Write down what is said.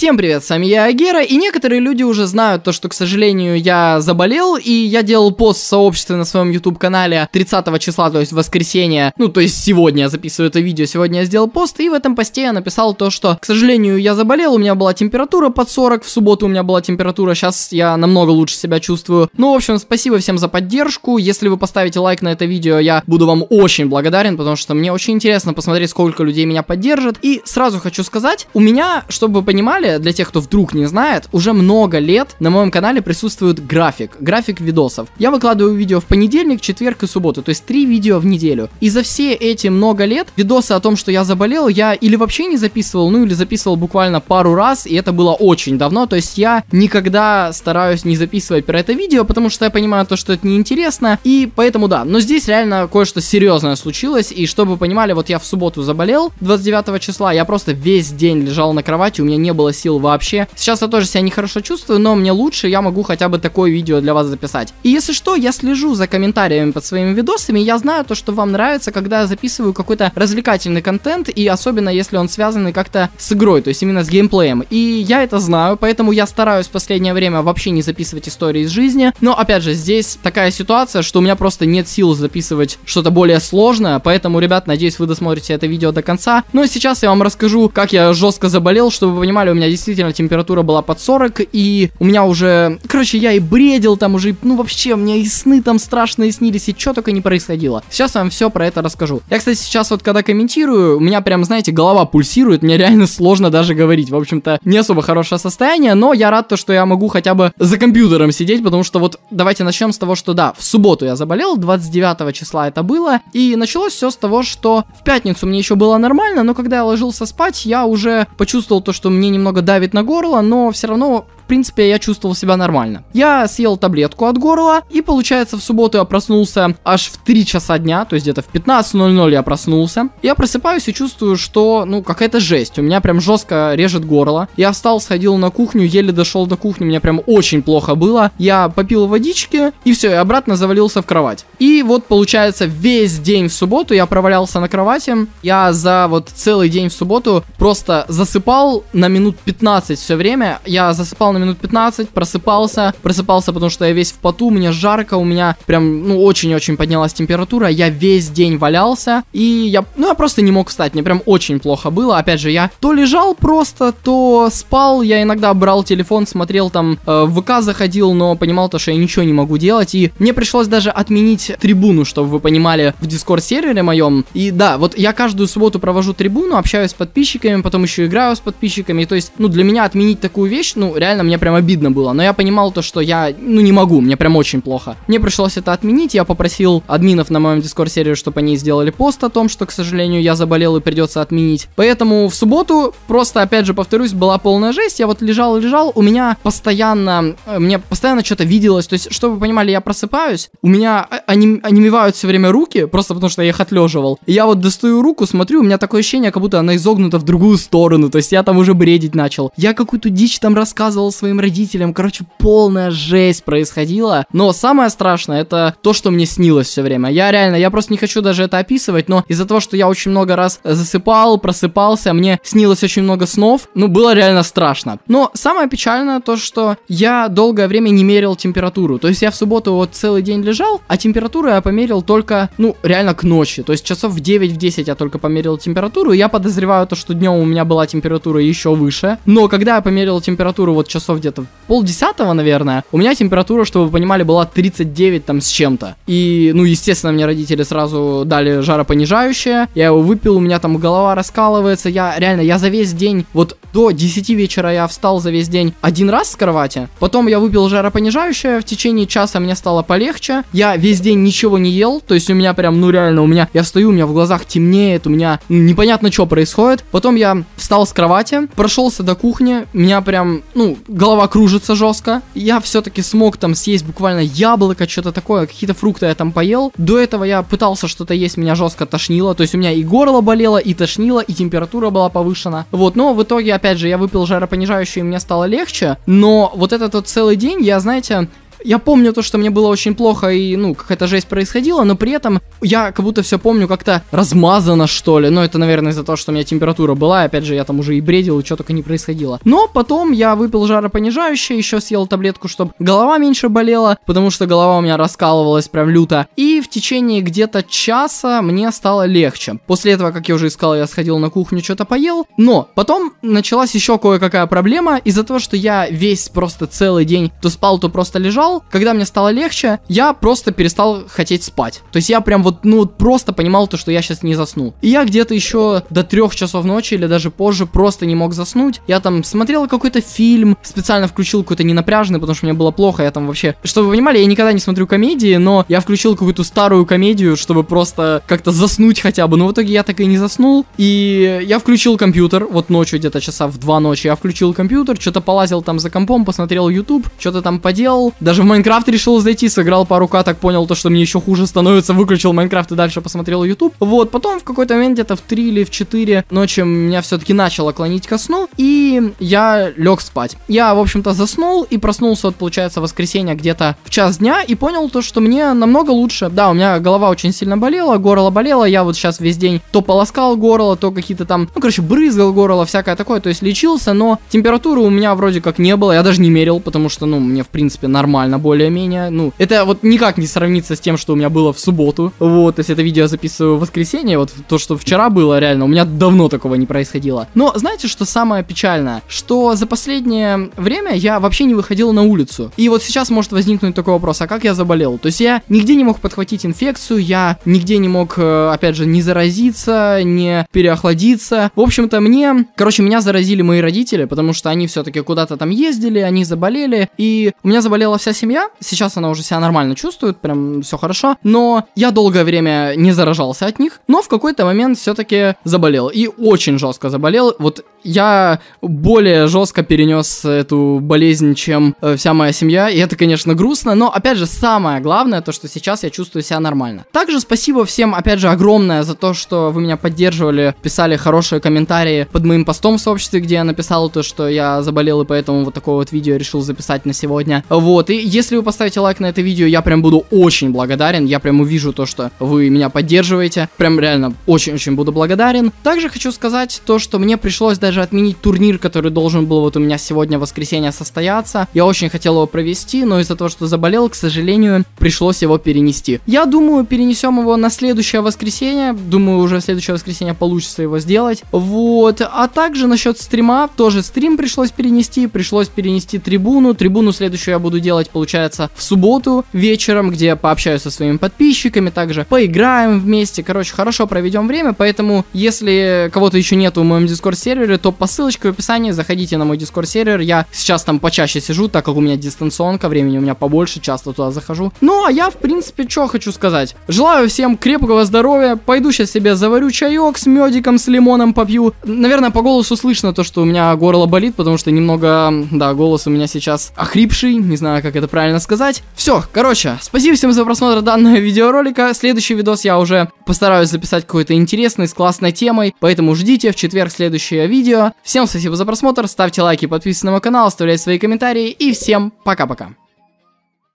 Всем привет, с вами я, Агера, и некоторые люди уже знают то, что, к сожалению, я заболел, и я делал пост в сообществе на своем YouTube-канале 30 числа, то есть воскресенье, ну, то есть сегодня я записываю это видео, сегодня я сделал пост, и в этом посте я написал то, что, к сожалению, я заболел, у меня была температура под 40, в субботу у меня была температура, сейчас я намного лучше себя чувствую. Ну, в общем, спасибо всем за поддержку, если вы поставите лайк на это видео, я буду вам очень благодарен, потому что мне очень интересно посмотреть, сколько людей меня поддержит, и сразу хочу сказать, у меня, чтобы вы понимали, канале, для тех, кто вдруг не знает, уже много лет на моем канале присутствует график, график видосов. Я выкладываю видео в понедельник, четверг и субботу, то есть три видео в неделю. И за все эти много лет видосы о том, что я заболел, я или вообще не записывал, ну или записывал буквально пару раз, и это было очень давно, то есть я никогда стараюсь не записывать про это видео, потому что я понимаю то, что это неинтересно, и поэтому да. Но здесь реально кое-что серьезное случилось, и чтобы вы понимали, вот я в субботу заболел, 29 числа, я просто весь день лежал на кровати, у меня не было сил вообще. Сейчас я тоже себя нехорошо чувствую, но мне лучше, я могу хотя бы такое видео для вас записать. И если что, я слежу за комментариями под своими видосами, я знаю то, что вам нравится, когда я записываю какой-то развлекательный контент, и особенно если он связан как-то с игрой, то есть именно с геймплеем. И я это знаю, поэтому я стараюсь в последнее время вообще не записывать истории из жизни. Но опять же, здесь такая ситуация, что у меня просто нет сил записывать что-то более сложное, поэтому, ребят, надеюсь, вы досмотрите это видео до конца. Ну и сейчас я вам расскажу, как я жестко заболел, чтобы вы понимали, у меня действительно температура была под 40, и у меня уже, короче, я и бредил там уже, ну вообще, мне и сны там страшные снились, и что только не происходило. Сейчас вам все про это расскажу. Я, кстати, сейчас вот когда комментирую, у меня прям, знаете, голова пульсирует, мне реально сложно даже говорить. В общем-то, не особо хорошее состояние, но я рад то, что я могу хотя бы за компьютером сидеть, потому что вот давайте начнем с того, что да, в субботу я заболел, 29 числа это было, и началось все с того, что в пятницу мне еще было нормально, но когда я ложился спать, я уже почувствовал то, что мне немного давит на горло, но все равно принципе, я чувствовал себя нормально. Я съел таблетку от горла, и получается в субботу я проснулся аж в 3 часа дня, то есть где-то в 15.00 я проснулся. Я просыпаюсь и чувствую, что, ну, какая-то жесть. У меня прям жестко режет горло. Я встал, сходил на кухню, еле дошел до кухни, мне прям очень плохо было. Я попил водички, и все, и обратно завалился в кровать. И вот, получается, весь день в субботу я провалялся на кровати. Я за вот целый день в субботу просто засыпал на минут 15 все время. Я засыпал на минут 15, просыпался, просыпался, потому что я весь в поту, мне жарко, у меня прям, ну, очень-очень поднялась температура, я весь день валялся, и я, ну, я просто не мог встать, мне прям очень плохо было, опять же, я то лежал просто, то спал, я иногда брал телефон, смотрел там, э, в ВК заходил, но понимал то, что я ничего не могу делать, и мне пришлось даже отменить трибуну, чтобы вы понимали, в дискорд сервере моем, и да, вот я каждую субботу провожу трибуну, общаюсь с подписчиками, потом еще играю с подписчиками, то есть, ну, для меня отменить такую вещь, ну, реально мне прям обидно было. Но я понимал то, что я, ну, не могу, мне прям очень плохо. Мне пришлось это отменить, я попросил админов на моем дискорд сервере, чтобы они сделали пост о том, что, к сожалению, я заболел и придется отменить. Поэтому в субботу просто, опять же, повторюсь, была полная жесть. Я вот лежал и лежал, у меня постоянно, э, мне постоянно что-то виделось. То есть, чтобы вы понимали, я просыпаюсь, у меня аним, онемевают все время руки, просто потому что я их отлеживал. И я вот достаю руку, смотрю, у меня такое ощущение, как будто она изогнута в другую сторону. То есть я там уже бредить начал. Я какую-то дичь там рассказывал своим родителям. Короче, полная жесть происходила. Но самое страшное это то, что мне снилось все время. Я реально, я просто не хочу даже это описывать, но из-за того, что я очень много раз засыпал, просыпался, мне снилось очень много снов, ну, было реально страшно. Но самое печальное то, что я долгое время не мерил температуру. То есть я в субботу вот целый день лежал, а температуру я померил только, ну, реально к ночи. То есть часов в 9-10 я только померил температуру. Я подозреваю то, что днем у меня была температура еще выше. Но когда я померил температуру вот часов часов где-то полдесятого, наверное, у меня температура, чтобы вы понимали, была 39 там с чем-то. И, ну, естественно, мне родители сразу дали жаропонижающее. Я его выпил, у меня там голова раскалывается. Я реально, я за весь день, вот до 10 вечера я встал за весь день один раз с кровати. Потом я выпил жаропонижающее, в течение часа мне стало полегче. Я весь день ничего не ел, то есть у меня прям, ну реально, у меня, я встаю, у меня в глазах темнеет, у меня непонятно, что происходит. Потом я встал с кровати, прошелся до кухни, меня прям, ну, голова кружится жестко. Я все-таки смог там съесть буквально яблоко, что-то такое, какие-то фрукты я там поел. До этого я пытался что-то есть, меня жестко тошнило. То есть у меня и горло болело, и тошнило, и температура была повышена. Вот, но в итоге, опять же, я выпил жаропонижающее, и мне стало легче. Но вот этот вот целый день я, знаете, я помню то, что мне было очень плохо и, ну, какая-то жесть происходила, но при этом я как будто все помню как-то размазано, что ли. Ну, это, наверное, из-за того, что у меня температура была, и, опять же, я там уже и бредил, и что только не происходило. Но потом я выпил жаропонижающее, еще съел таблетку, чтобы голова меньше болела, потому что голова у меня раскалывалась прям люто. И в течение где-то часа мне стало легче. После этого, как я уже искал, я сходил на кухню, что-то поел. Но потом началась еще кое-какая проблема из-за того, что я весь просто целый день то спал, то просто лежал. Когда мне стало легче, я просто перестал хотеть спать. То есть я прям вот, ну, просто понимал то, что я сейчас не засну. И я где-то еще до трех часов ночи или даже позже просто не мог заснуть. Я там смотрел какой-то фильм, специально включил какой-то ненапряженный, потому что мне было плохо. Я там вообще, чтобы вы понимали, я никогда не смотрю комедии, но я включил какую-то старую комедию, чтобы просто как-то заснуть хотя бы. Но в итоге я так и не заснул. И я включил компьютер, вот ночью где-то часа в два ночи я включил компьютер, что-то полазил там за компом, посмотрел YouTube, что-то там поделал. Даже в Майнкрафт решил зайти, сыграл пару каток, понял то, что мне еще хуже становится, выключил Майнкрафт и дальше посмотрел YouTube. Вот, потом в какой-то момент где-то в 3 или в 4 ночи меня все-таки начало клонить ко сну, и я лег спать. Я, в общем-то, заснул и проснулся, вот, получается, в воскресенье где-то в час дня и понял то, что мне намного лучше. Да, у меня голова очень сильно болела, горло болело, я вот сейчас весь день то полоскал горло, то какие-то там, ну, короче, брызгал горло, всякое такое, то есть лечился, но температуры у меня вроде как не было, я даже не мерил, потому что, ну, мне, в принципе, нормально более-менее, ну, это вот никак не сравнится с тем, что у меня было в субботу, вот, есть это видео записываю в воскресенье, вот то, что вчера было, реально, у меня давно такого не происходило. Но знаете, что самое печальное? Что за последнее время я вообще не выходил на улицу. И вот сейчас может возникнуть такой вопрос, а как я заболел? То есть я нигде не мог подхватить инфекцию, я нигде не мог, э, опять же, не заразиться, не переохладиться. В общем-то, мне, короче, меня заразили мои родители, потому что они все-таки куда-то там ездили, они заболели, и у меня заболела вся семья. Сейчас она уже себя нормально чувствует, прям все хорошо. Но я долгое время не заражался от них, но в какой-то момент все-таки заболел. И очень жестко заболел. Вот я более жестко перенес эту болезнь, чем э, вся моя семья, и это, конечно, грустно, но, опять же, самое главное, то, что сейчас я чувствую себя нормально. Также спасибо всем, опять же, огромное за то, что вы меня поддерживали, писали хорошие комментарии под моим постом в сообществе, где я написал то, что я заболел, и поэтому вот такое вот видео решил записать на сегодня. Вот, и если вы поставите лайк на это видео, я прям буду очень благодарен, я прям увижу то, что вы меня поддерживаете, прям реально очень-очень буду благодарен. Также хочу сказать то, что мне пришлось даже отменить турнир, который должен был вот у меня сегодня в воскресенье состояться. Я очень хотел его провести, но из-за того, что заболел, к сожалению, пришлось его перенести. Я думаю, перенесем его на следующее воскресенье. Думаю, уже в следующее воскресенье получится его сделать. Вот. А также насчет стрима, тоже стрим пришлось перенести, пришлось перенести трибуну. Трибуну следующую я буду делать, получается, в субботу вечером, где пообщаюсь со своими подписчиками, также поиграем вместе. Короче, хорошо проведем время, поэтому, если кого-то еще нету в моем дискорд сервере, то по ссылочке в описании заходите на мой дискорд сервер. Я сейчас там почаще сижу, так как у меня дистанционка, времени у меня побольше, часто туда захожу. Ну, а я, в принципе, что хочу сказать. Желаю всем крепкого здоровья. Пойду сейчас себе заварю чаек с медиком, с лимоном попью. Наверное, по голосу слышно то, что у меня горло болит, потому что немного, да, голос у меня сейчас охрипший. Не знаю, как это правильно сказать. Все, короче, спасибо всем за просмотр данного видеоролика. Следующий видос я уже постараюсь записать какой-то интересный, с классной темой. Поэтому ждите в четверг следующее видео. Всем спасибо за просмотр, ставьте лайки, подписывайтесь на мой канал, оставляйте свои комментарии и всем пока-пока.